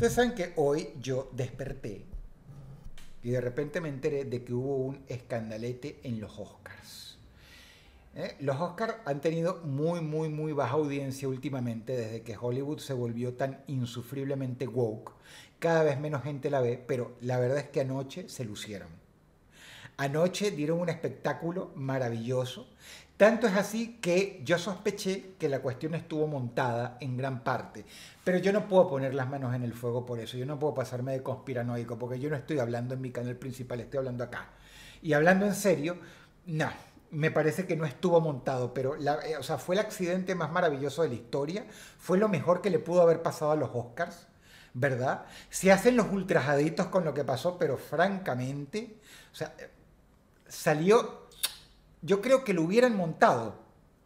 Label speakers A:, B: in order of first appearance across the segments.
A: Ustedes saben que hoy yo desperté y de repente me enteré de que hubo un escandalete en los Oscars. ¿Eh? Los Oscars han tenido muy, muy, muy baja audiencia últimamente desde que Hollywood se volvió tan insufriblemente woke. Cada vez menos gente la ve, pero la verdad es que anoche se lucieron. Anoche dieron un espectáculo maravilloso. Tanto es así que yo sospeché que la cuestión estuvo montada en gran parte. Pero yo no puedo poner las manos en el fuego por eso. Yo no puedo pasarme de conspiranoico porque yo no estoy hablando en mi canal principal, estoy hablando acá. Y hablando en serio, no, me parece que no estuvo montado, pero eh, o sea, fue el accidente más maravilloso de la historia. Fue lo mejor que le pudo haber pasado a los Oscars, ¿verdad? Se hacen los ultrajaditos con lo que pasó, pero francamente, o sea, salió, yo creo que lo hubieran montado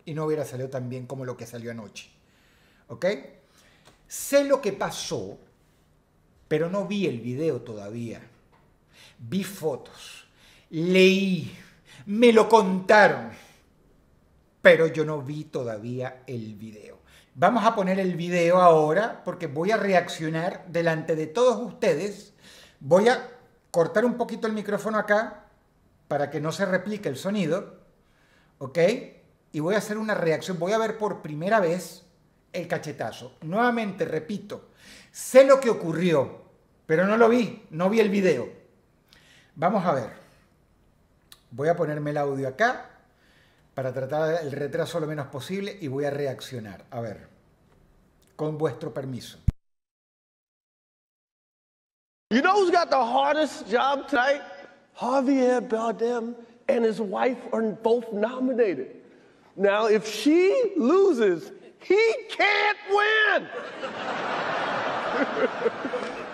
A: y no hubiera salido tan bien como lo que salió anoche. ¿Ok? Sé lo que pasó, pero no vi el video todavía. Vi fotos, leí, me lo contaron, pero yo no vi todavía el video. Vamos a poner el video ahora porque voy a reaccionar delante de todos ustedes. Voy a cortar un poquito el micrófono acá para que no se replique el sonido, ¿ok? Y voy a hacer una reacción, voy a ver por primera vez el cachetazo. Nuevamente, repito, sé lo que ocurrió, pero no lo vi, no vi el video. Vamos a ver. Voy a ponerme el audio acá para tratar el retraso lo menos posible y voy a reaccionar. A ver, con vuestro permiso.
B: You know who's got the hardest job tonight? Javier Bardem and his wife are both nominated. Now, if she loses, he can't win.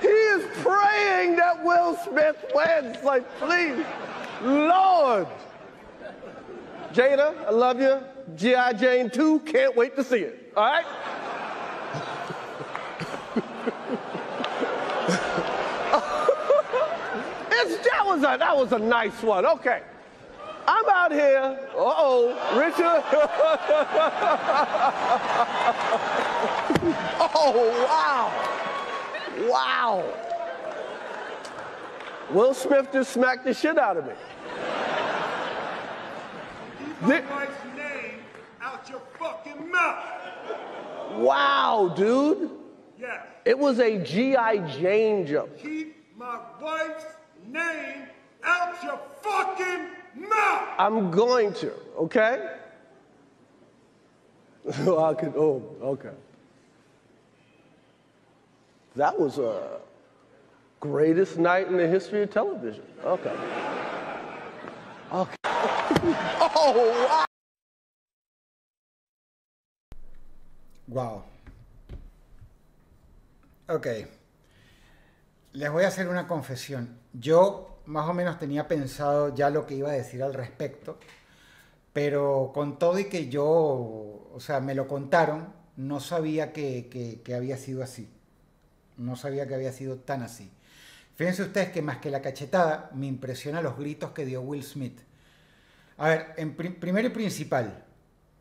B: he is praying that Will Smith wins. Like, please, Lord. Jada, I love you. G.I. Jane 2, can't wait to see it. All right? that, was a, that was a nice one. Okay. I'm out here. Uh-oh, Richard. oh, wow. Wow. Will Smith just smacked the shit out of me.
C: Keep my wife's name out your fucking mouth.
B: Wow, dude.
C: Yes.
B: It was a G.I. Jane jump.
C: Keep my wife's name out your fucking mouth.
B: I'm going to, okay? I could, oh, okay. That was a greatest night in the history of television. Okay. Okay. oh, wow.
A: Wow. Ok. Les voy a hacer una confesión. Yo más o menos tenía pensado ya lo que iba a decir al respecto, pero con todo y que yo, o sea, me lo contaron, no sabía que, había sido así. No sabía que había sido tan así. Fíjense ustedes que más que la cachetada, me impresiona los gritos que dio Will Smith. A ver, en prim primero y principal,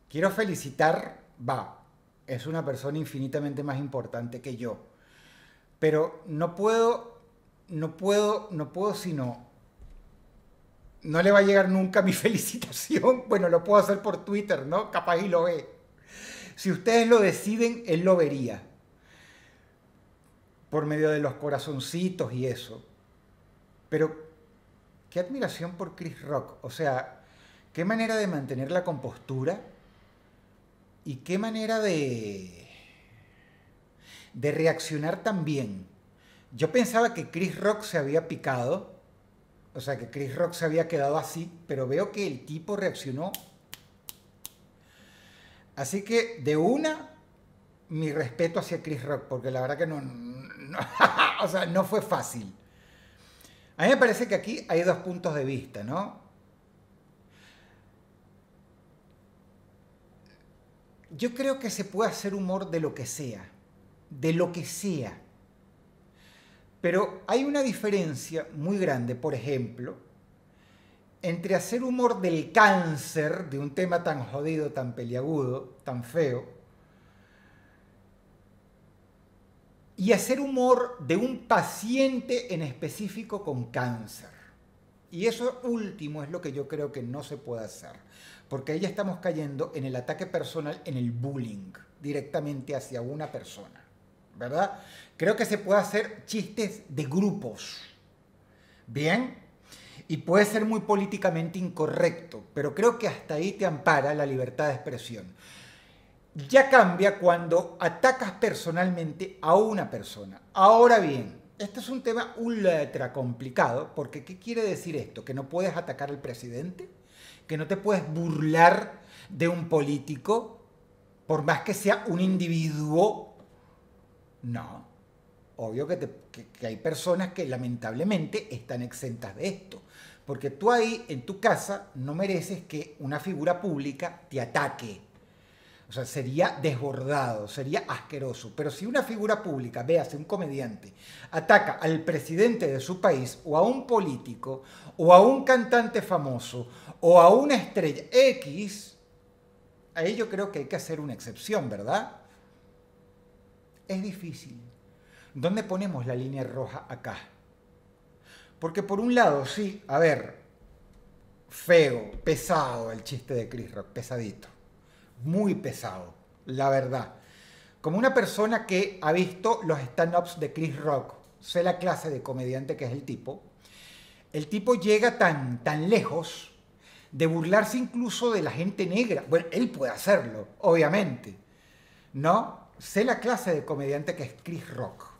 A: quiero felicitar, va, es una persona infinitamente más importante que yo. Pero no puedo, no puedo, no puedo sino... No le va a llegar nunca mi felicitación. Bueno, lo puedo hacer por Twitter, ¿no? Capaz y lo ve. Si ustedes lo deciden, él lo vería. Por medio de los corazoncitos y eso. Pero, qué admiración por Chris Rock. O sea, qué manera de mantener la compostura y qué manera de, de reaccionar también. Yo pensaba que Chris Rock se había picado, o sea, que Chris Rock se había quedado así, pero veo que el tipo reaccionó. Así que de una, mi respeto hacia Chris Rock, porque la verdad que no, o sea, no fue fácil. A mí me parece que aquí hay dos puntos de vista, ¿no? Yo creo que se puede hacer humor de lo que sea, de lo que sea. Pero hay una diferencia muy grande, por ejemplo, entre hacer humor del cáncer, de un tema tan jodido, tan peliagudo, tan feo, y hacer humor de un paciente en específico con cáncer. Y eso último es lo que yo creo que no se puede hacer, porque ahí ya estamos cayendo en el ataque personal, en el bullying, directamente hacia una persona, ¿verdad? Creo que se puede hacer chistes de grupos, ¿bien? Y puede ser muy políticamente incorrecto, pero creo que hasta ahí te ampara la libertad de expresión ya cambia cuando atacas personalmente a una persona. Ahora bien, este es un tema ultra complicado, porque ¿qué quiere decir esto? ¿Que no puedes atacar al presidente? ¿Que no te puedes burlar de un político, por más que sea un individuo? No. Obvio que, hay personas que lamentablemente están exentas de esto. Porque tú ahí, en tu casa, no mereces que una figura pública te ataque o sea, sería desbordado, sería asqueroso. Pero si una figura pública, véase un comediante, ataca al presidente de su país o a un político o a un cantante famoso o a una estrella X, ahí yo creo que hay que hacer una excepción, ¿verdad? Es difícil. ¿Dónde ponemos la línea roja acá? Porque por un lado, sí, a ver, feo, pesado el chiste de Chris Rock, pesadito muy pesado, la verdad. Como una persona que ha visto los stand-ups de Chris Rock, sé la clase de comediante que es el tipo, el tipo llega tan, tan lejos de burlarse incluso de la gente negra. Bueno, él puede hacerlo, obviamente. ¿No? Sé la clase de comediante que es Chris Rock.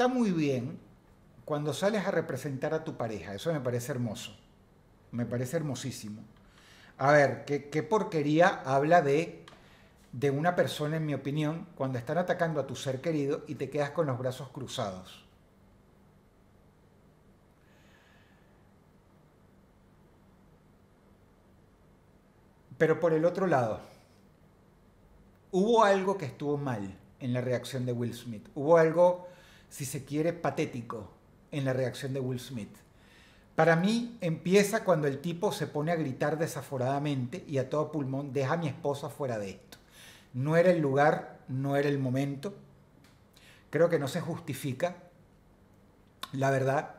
A: está muy bien cuando sales a representar a tu pareja. Eso me parece hermoso. Me parece hermosísimo. A ver, ¿qué, porquería habla de, de una persona, en mi opinión, cuando están atacando a tu ser querido y te quedas con los brazos cruzados? Pero por el otro lado, hubo algo que estuvo mal en la reacción de Will Smith. Hubo algo si se quiere, patético en la reacción de Will Smith. Para mí empieza cuando el tipo se pone a gritar desaforadamente y a todo pulmón, deja a mi esposa fuera de esto. No era el lugar, no era el momento. Creo que no se justifica, la verdad.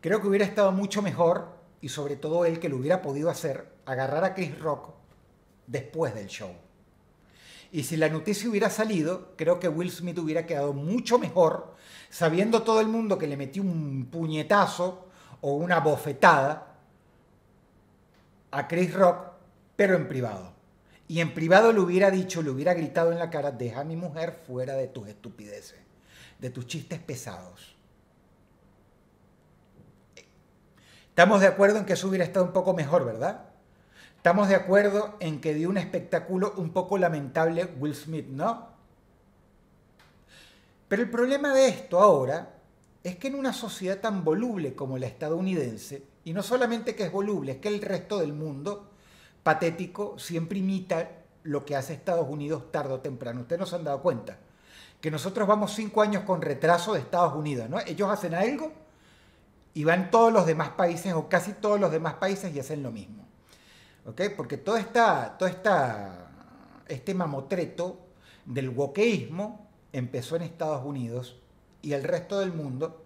A: Creo que hubiera estado mucho mejor, y sobre todo él que lo hubiera podido hacer, agarrar a Chris Rock después del show. Y si la noticia hubiera salido, creo que Will Smith hubiera quedado mucho mejor, sabiendo todo el mundo que le metió un puñetazo o una bofetada a Chris Rock, pero en privado. Y en privado le hubiera dicho, le hubiera gritado en la cara, deja a mi mujer fuera de tus estupideces, de tus chistes pesados. Estamos de acuerdo en que eso hubiera estado un poco mejor, ¿verdad? Estamos de acuerdo en que dio un espectáculo un poco lamentable Will Smith, ¿no? Pero el problema de esto ahora es que en una sociedad tan voluble como la estadounidense, y no solamente que es voluble, es que el resto del mundo patético siempre imita lo que hace Estados Unidos tarde o temprano. Ustedes no se han dado cuenta que nosotros vamos cinco años con retraso de Estados Unidos, ¿no? Ellos hacen algo y van todos los demás países o casi todos los demás países y hacen lo mismo. Porque todo esta, esta, este mamotreto del wokeísmo empezó en Estados Unidos y el resto del mundo,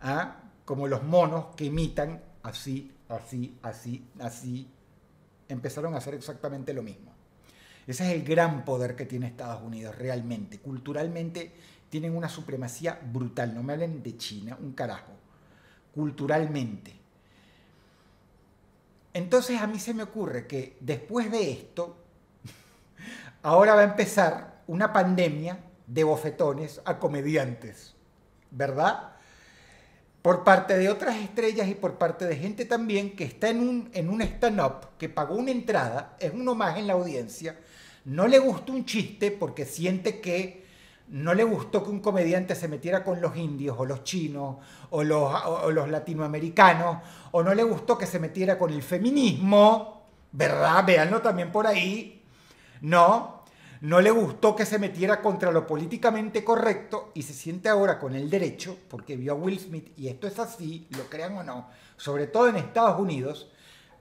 A: ¿ah? como los monos que imitan así, así, así, así, empezaron a hacer exactamente lo mismo. Ese es el gran poder que tiene Estados Unidos realmente. Culturalmente tienen una supremacía brutal. No me hablen de China, un carajo. Culturalmente. Entonces a mí se me ocurre que después de esto, ahora va a empezar una pandemia de bofetones a comediantes, ¿verdad? Por parte de otras estrellas y por parte de gente también que está en un, en un stand-up, que pagó una entrada, es uno más en la audiencia, no le gusta un chiste porque siente que no le gustó que un comediante se metiera con los indios o los chinos o los, latinoamericanos, o no le gustó que se metiera con el feminismo, ¿verdad? Véanlo también por ahí, ¿no? no le gustó que se metiera contra lo políticamente correcto y se siente ahora con el derecho, porque vio a Will Smith, y esto es así, lo crean o no, sobre todo en Estados Unidos,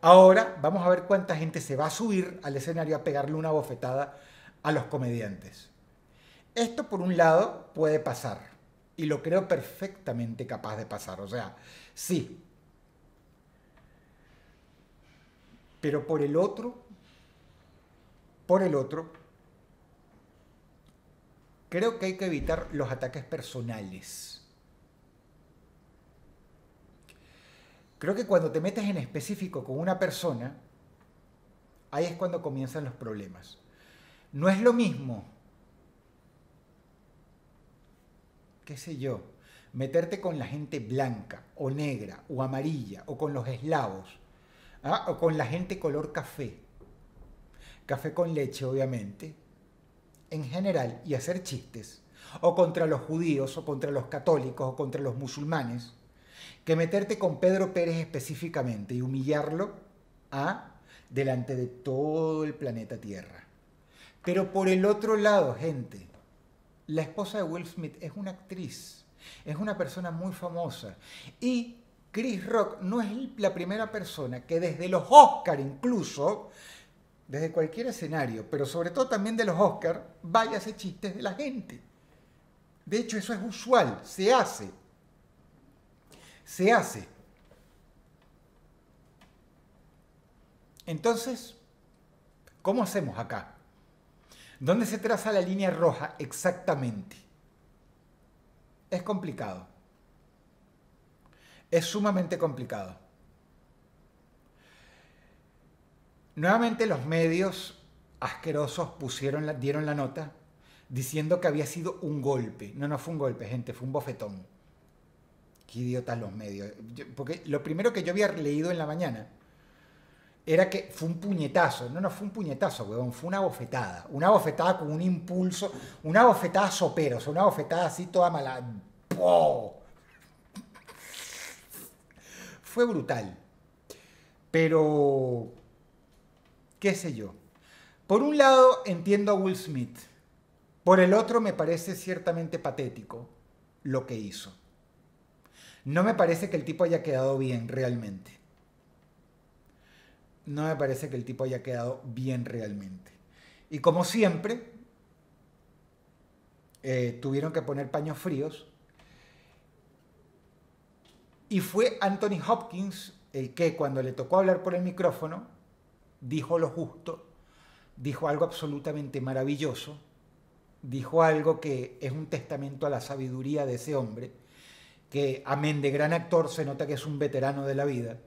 A: ahora vamos a ver cuánta gente se va a subir al escenario a pegarle una bofetada a los comediantes. Esto por un lado puede pasar, y lo creo perfectamente capaz de pasar, o sea, sí. Pero por el otro, por el otro, creo que hay que evitar los ataques personales. Creo que cuando te metes en específico con una persona, ahí es cuando comienzan los problemas. No es lo mismo, qué sé yo, meterte con la gente blanca o negra o amarilla o con los eslavos ¿ah? o con la gente color café, café con leche obviamente, en general y hacer chistes, o contra los judíos, o contra los católicos, o contra los musulmanes, que meterte con Pedro Pérez específicamente y humillarlo a delante de todo el planeta Tierra. Pero por el otro lado, gente, la esposa de Will Smith es una actriz, es una persona muy famosa y Chris Rock no es la primera persona que desde los Oscar incluso desde cualquier escenario, pero sobre todo también de los Oscars, vaya a hacer chistes de la gente. De hecho, eso es usual, se hace. Se hace. Entonces, ¿cómo hacemos acá? ¿Dónde se traza la línea roja exactamente? Es complicado. Es sumamente complicado. Nuevamente los medios asquerosos pusieron dieron la nota diciendo que había sido un golpe. No, no fue un golpe, gente, fue un bofetón. Qué idiotas los medios. porque lo primero que yo había leído en la mañana era que fue un puñetazo. No, no fue un puñetazo, huevón, fue una bofetada. Una bofetada con un impulso, una bofetada sopero, o una bofetada así toda mala. Fue brutal. Pero qué sé yo. Por un lado entiendo a Will Smith, por el otro me parece ciertamente patético lo que hizo. No me parece que el tipo haya quedado bien realmente. No me parece que el tipo haya quedado bien realmente. Y como siempre, eh, tuvieron que poner paños fríos. Y fue Anthony Hopkins el que cuando le tocó hablar por el micrófono, dijo lo justo, dijo algo absolutamente maravilloso, dijo algo que es un testamento a la sabiduría de ese hombre, que amén de gran actor se nota que es un veterano de la vida.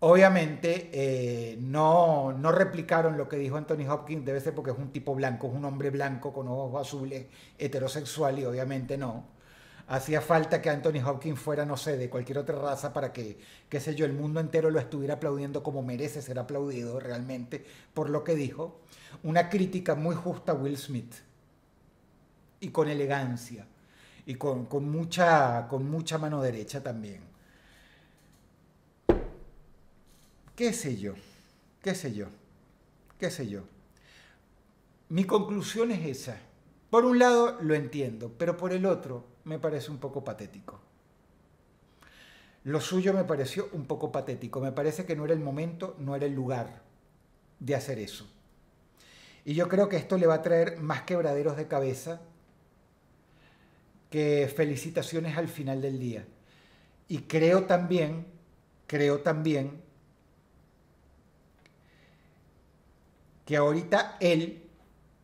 A: Obviamente eh, no, no replicaron lo que dijo Anthony Hopkins, debe ser porque es un tipo blanco, es un hombre blanco con ojos azules, heterosexual y obviamente no hacía falta que Anthony Hopkins fuera, no sé, de cualquier otra raza para que, qué sé yo, el mundo entero lo estuviera aplaudiendo como merece ser aplaudido realmente por lo que dijo. Una crítica muy justa a Will Smith y con elegancia y con, con, mucha, con mucha mano derecha también. ¿Qué sé yo? ¿Qué sé yo? ¿Qué sé yo? Mi conclusión es esa. Por un lado lo entiendo, pero por el otro me parece un poco patético. Lo suyo me pareció un poco patético. Me parece que no era el momento, no era el lugar de hacer eso. Y yo creo que esto le va a traer más quebraderos de cabeza que felicitaciones al final del día. Y creo también, creo también que ahorita él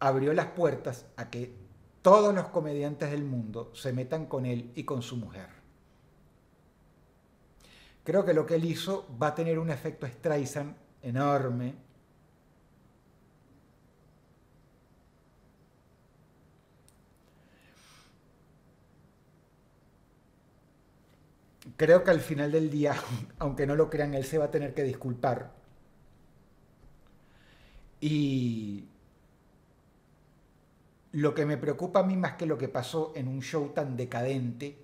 A: abrió las puertas a que todos los comediantes del mundo se metan con él y con su mujer. Creo que lo que él hizo va a tener un efecto Streisand enorme. Creo que al final del día, aunque no lo crean, él se va a tener que disculpar. Y lo que me preocupa a mí más que lo que pasó en un show tan decadente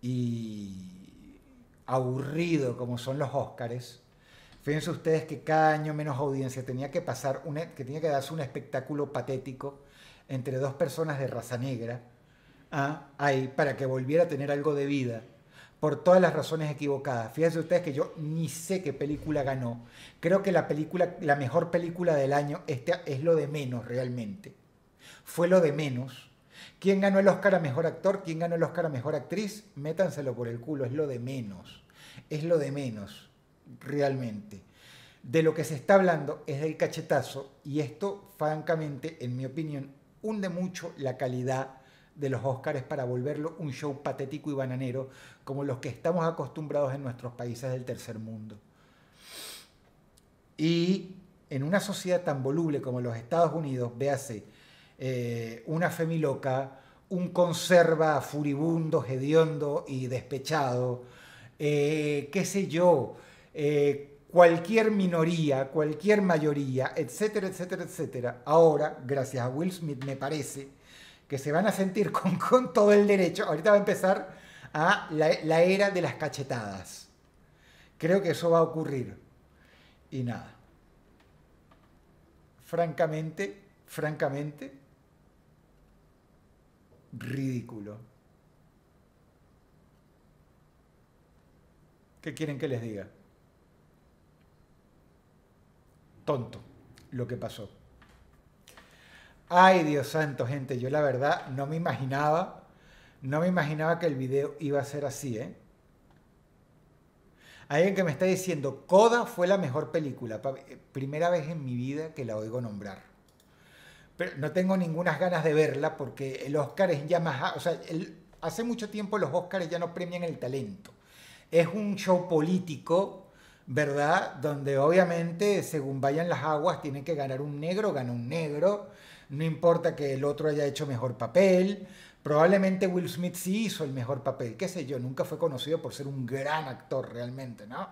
A: y aburrido como son los Óscares, Fíjense ustedes que cada año menos audiencia tenía que pasar, que tenía que darse un espectáculo patético entre dos personas de raza negra ¿ah? ahí para que volviera a tener algo de vida por todas las razones equivocadas. Fíjense ustedes que yo ni sé qué película ganó. Creo que la película, la mejor película del año este es lo de menos realmente. Fue lo de menos. ¿Quién ganó el Oscar a Mejor Actor? ¿Quién ganó el Oscar a Mejor Actriz? Métanselo por el culo, es lo de menos. Es lo de menos realmente. De lo que se está hablando es del cachetazo y esto, francamente, en mi opinión, hunde mucho la calidad de los Oscars para volverlo un show patético y bananero como los que estamos acostumbrados en nuestros países del tercer mundo. Y en una sociedad tan voluble como los Estados Unidos, véase, eh, una femiloca, un conserva furibundo, hediondo y despechado, eh, qué sé yo, eh, cualquier minoría, cualquier mayoría, etcétera, etcétera, etcétera, ahora, gracias a Will Smith, me parece que se van a sentir con, con todo el derecho. Ahorita va a empezar a la, la era de las cachetadas. Creo que eso va a ocurrir. Y nada. Francamente, francamente, ridículo. ¿Qué quieren que les diga? tonto lo que pasó. Ay, Dios santo, gente, yo la verdad no me imaginaba, no me imaginaba que el video iba a ser así, ¿eh? Alguien que me está diciendo, Coda fue la mejor película. Eh, primera vez en mi vida que la oigo nombrar. Pero no tengo ninguna ganas de verla porque el Oscar es ya más... O sea, hace mucho tiempo los Oscars ya no premian el talento. Es un show político ¿verdad? Donde obviamente, según vayan las aguas, tiene que ganar un negro, gana un negro, no importa que el otro haya hecho mejor papel, probablemente Will Smith sí hizo el mejor papel, qué sé yo, nunca fue conocido por ser un gran actor realmente, ¿no?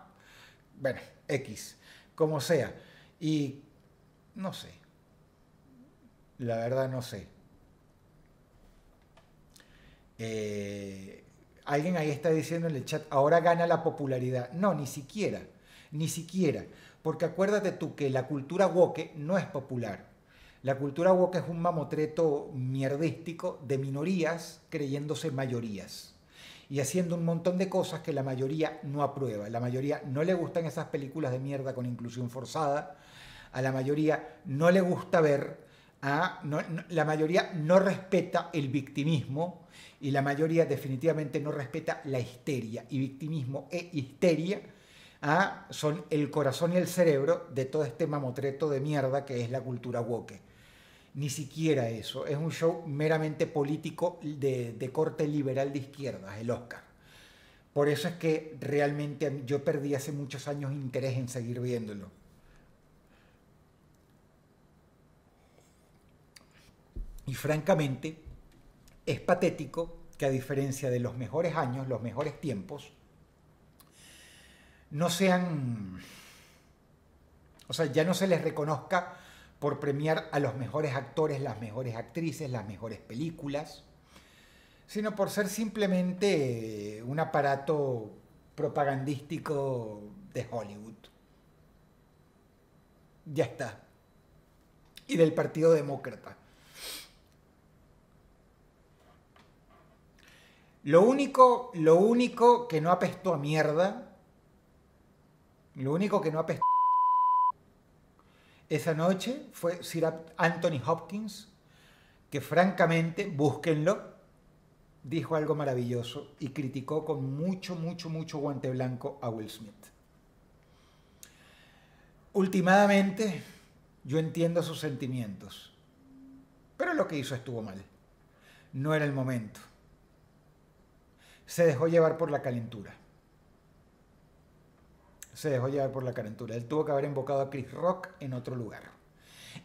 A: Bueno, X, como sea. Y no sé, la verdad no sé. Eh, alguien ahí está diciendo en el chat, ahora gana la popularidad. No, ni siquiera. Ni siquiera. Porque acuérdate tú que la cultura woke no es popular. La cultura woke es un mamotreto mierdístico de minorías creyéndose mayorías y haciendo un montón de cosas que la mayoría no aprueba. La mayoría no le gustan esas películas de mierda con inclusión forzada. A la mayoría no le gusta ver, a, la mayoría no respeta el victimismo y la mayoría definitivamente no respeta la histeria. Y victimismo e histeria son el corazón y el cerebro de todo este mamotreto de mierda que es la cultura woke. Ni siquiera eso, es un show meramente político de, de corte liberal de izquierdas, el Oscar. Por eso es que realmente yo perdí hace muchos años interés en seguir viéndolo. Y francamente, es patético que a diferencia de los mejores años, los mejores tiempos, no sean, o sea, ya no se les reconozca por premiar a los mejores actores, las mejores actrices, las mejores películas, sino por ser simplemente un aparato propagandístico de Hollywood. Ya está. Y del Partido Demócrata. Lo único, lo único que no apestó a mierda lo único que no apestó esa noche fue Sir Anthony Hopkins, que francamente, búsquenlo, dijo algo maravilloso y criticó con mucho, mucho, mucho guante blanco a Will Smith. Últimamente, yo entiendo sus sentimientos, pero lo que hizo estuvo mal. No era el momento. Se dejó llevar por la calentura se dejó llevar por la calentura. Él tuvo que haber invocado a Chris Rock en otro lugar.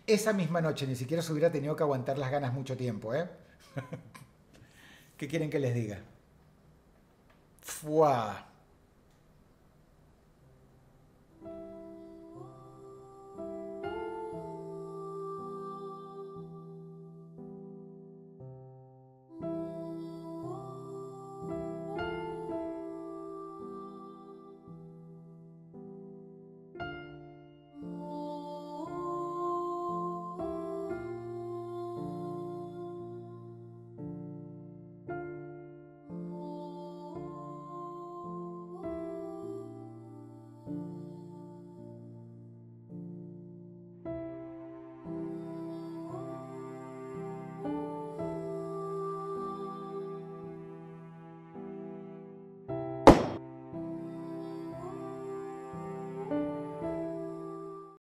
A: Esa misma noche ni siquiera se hubiera tenido que aguantar las ganas mucho tiempo, ¿eh? ¿Qué quieren que les diga? Fuá.